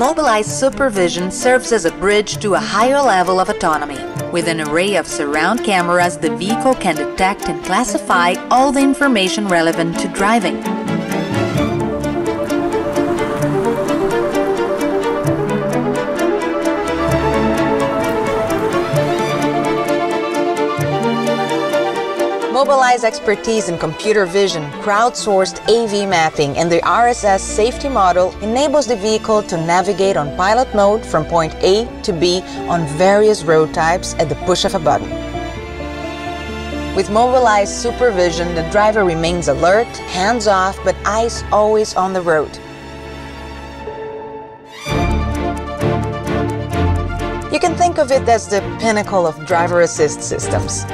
Mobileye Supervision serves as a bridge to a higher level of autonomy. With an array of surround cameras, the vehicle can detect and classify all the information relevant to driving. Mobileye's expertise in computer vision, crowdsourced AV mapping, and the RSS safety model enables the vehicle to navigate on pilot mode from point A to B on various road types at the push of a button. With Mobileye's supervision, the driver remains alert, hands-off, but eyes always on the road. You can think of it as the pinnacle of driver assist systems.